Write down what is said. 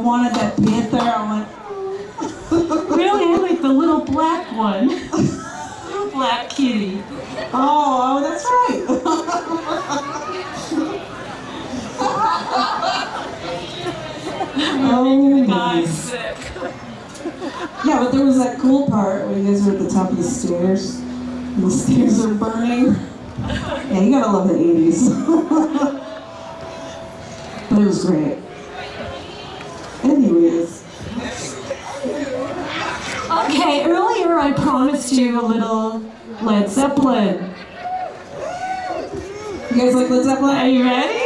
wanted that panther. I went, Really, I like the little black one. little black kitty. oh, oh, that's right. oh, Guy's. Yeah, but there was that cool part where you guys were at the top of the stairs. And the stairs are burning. Yeah, you gotta love the 80s. but it was great. Anyways. Okay, earlier I promised you a little Led Zeppelin. You guys like Led Zeppelin? Are you ready?